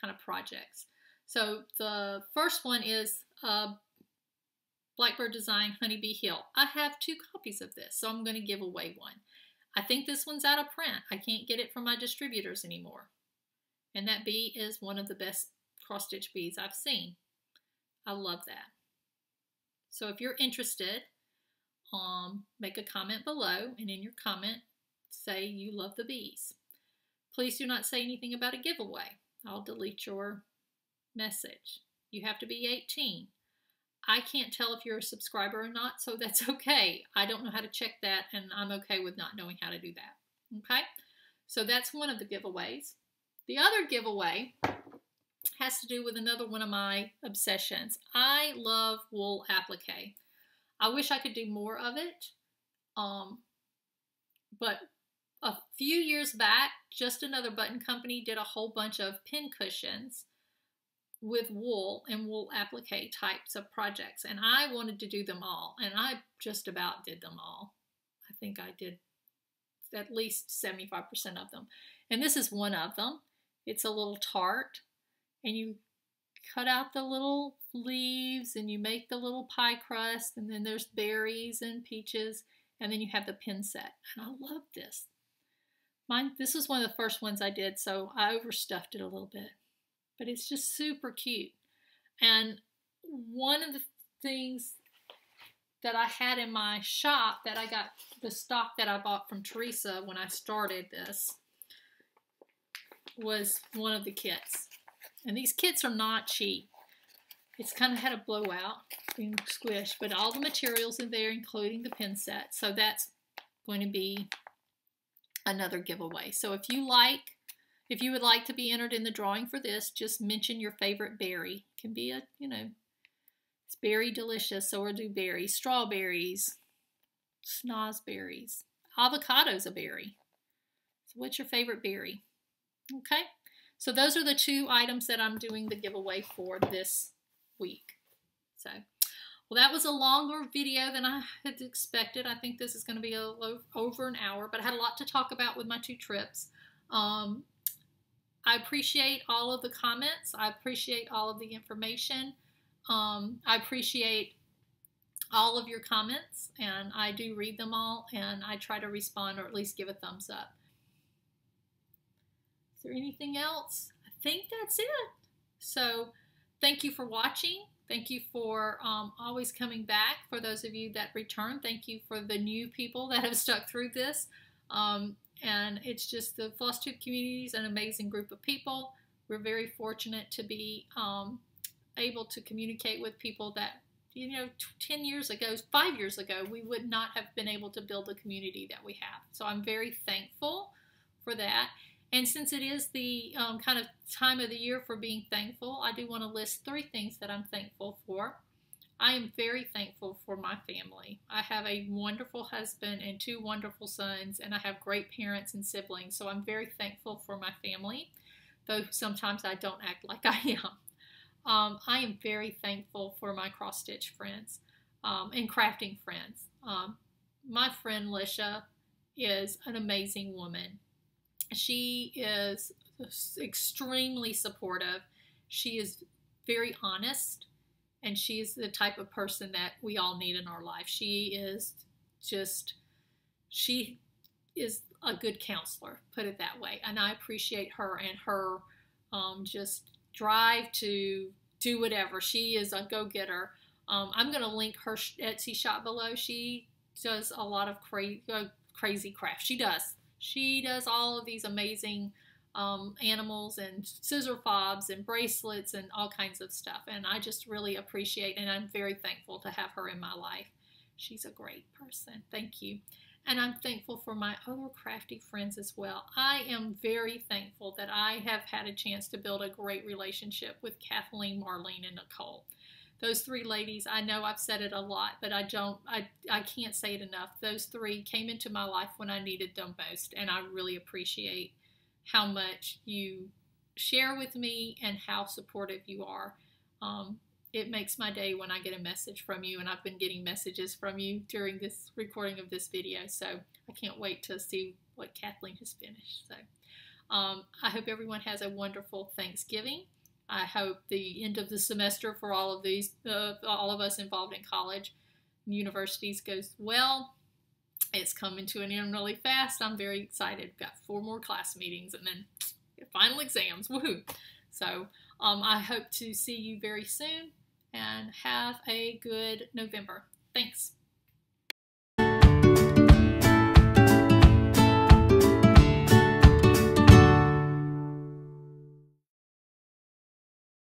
kind of projects. So the first one is uh, Blackbird Design Honeybee Hill. I have two copies of this, so I'm going to give away one. I think this one's out of print. I can't get it from my distributors anymore. And that bee is one of the best cross-stitch bees I've seen. I love that. So if you're interested, um, make a comment below, and in your comment, say you love the bees. Please do not say anything about a giveaway. I'll delete your message. You have to be 18. I can't tell if you're a subscriber or not, so that's okay. I don't know how to check that, and I'm okay with not knowing how to do that. Okay? So that's one of the giveaways. The other giveaway has to do with another one of my obsessions. I love wool applique. I wish I could do more of it, um, but a few years back, just another button company did a whole bunch of pin cushions with wool and wool applique types of projects. And I wanted to do them all. And I just about did them all. I think I did at least 75% of them. And this is one of them. It's a little tart. And you cut out the little leaves and you make the little pie crust. And then there's berries and peaches. And then you have the pin set. And I love this. Mine, this was one of the first ones I did, so I overstuffed it a little bit. But it's just super cute. And one of the things that I had in my shop that I got the stock that I bought from Teresa when I started this was one of the kits. And these kits are not cheap. It's kind of had a blowout, and squish, but all the materials in there, including the pin set. So that's going to be another giveaway. So if you like, if you would like to be entered in the drawing for this, just mention your favorite berry. It can be a, you know, it's berry delicious, so we'll do berries, strawberries, snozberries. Avocado's a berry. So what's your favorite berry? Okay, so those are the two items that I'm doing the giveaway for this week. So well, that was a longer video than I had expected. I think this is going to be a, over an hour, but I had a lot to talk about with my two trips. Um, I appreciate all of the comments. I appreciate all of the information. Um, I appreciate all of your comments, and I do read them all, and I try to respond or at least give a thumbs up. Is there anything else? I think that's it. So, thank you for watching. Thank you for um, always coming back. For those of you that return, thank you for the new people that have stuck through this. Um, and it's just the FlossTube community is an amazing group of people. We're very fortunate to be um, able to communicate with people that, you know, 10 years ago, five years ago, we would not have been able to build the community that we have. So I'm very thankful for that. And since it is the um, kind of time of the year for being thankful, I do want to list three things that I'm thankful for. I am very thankful for my family. I have a wonderful husband and two wonderful sons, and I have great parents and siblings. So I'm very thankful for my family, though sometimes I don't act like I am. Um, I am very thankful for my cross stitch friends um, and crafting friends. Um, my friend Lisha is an amazing woman. She is extremely supportive. She is very honest and she's the type of person that we all need in our life. She is just, she is a good counselor, put it that way. And I appreciate her and her um, just drive to do whatever. She is a go getter. Um, I'm going to link her Etsy shop below. She does a lot of crazy, uh, crazy craft. She does. She does all of these amazing um, animals and scissor fobs and bracelets and all kinds of stuff. And I just really appreciate and I'm very thankful to have her in my life. She's a great person. Thank you. And I'm thankful for my other crafty friends as well. I am very thankful that I have had a chance to build a great relationship with Kathleen, Marlene, and Nicole. Those three ladies, I know I've said it a lot, but I don't, I, I can't say it enough. Those three came into my life when I needed them most, and I really appreciate how much you share with me and how supportive you are. Um, it makes my day when I get a message from you, and I've been getting messages from you during this recording of this video. So I can't wait to see what Kathleen has finished. So um, I hope everyone has a wonderful Thanksgiving. I hope the end of the semester for all of these, uh, all of us involved in college universities goes well. It's coming to an end really fast. I'm very excited. Got four more class meetings and then final exams. Woohoo! So um, I hope to see you very soon and have a good November. Thanks.